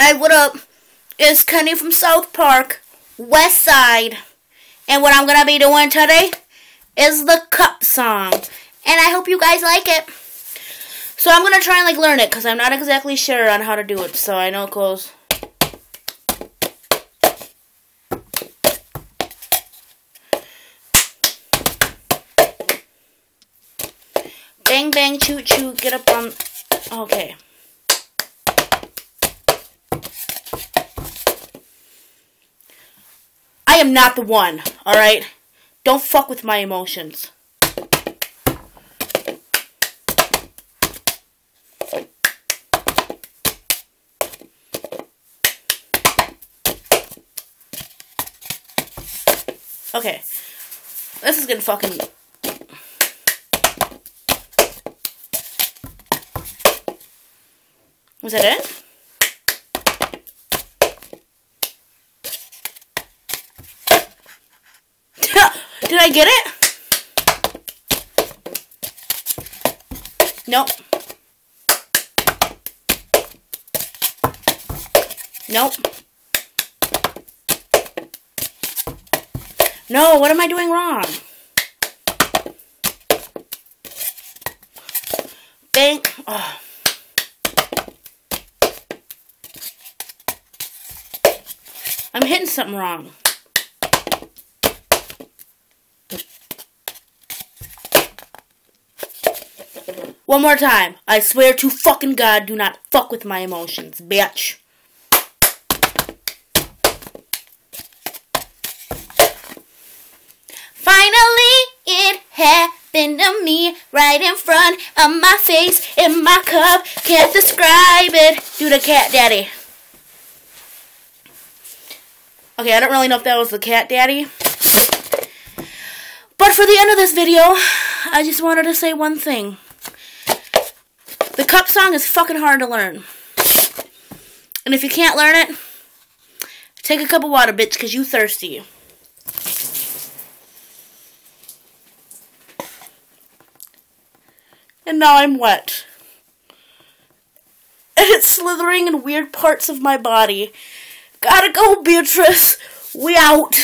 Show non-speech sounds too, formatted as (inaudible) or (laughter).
Hey, what up? It's Kenny from South Park, West Side. And what I'm going to be doing today is the cup song. And I hope you guys like it. So I'm going to try and like learn it because I'm not exactly sure on how to do it. So I know it goes... Bang, bang, choo, choo, get up on... Okay. I am not the one, alright? Don't fuck with my emotions. Okay. This is gonna fucking Was that it? Did I get it? Nope. Nope. No, what am I doing wrong? Bank. Oh. I'm hitting something wrong. One more time. I swear to fucking God, do not fuck with my emotions, bitch. Finally, it happened to me right in front of my face in my cup. Can't describe it. Do the cat daddy. Okay, I don't really know if that was the cat daddy. But for the end of this video, I just wanted to say one thing. The cup song is fucking hard to learn. And if you can't learn it, take a cup of water, bitch, because you thirsty. And now I'm wet. (laughs) And it's slithering in weird parts of my body. Gotta go, Beatrice. We out.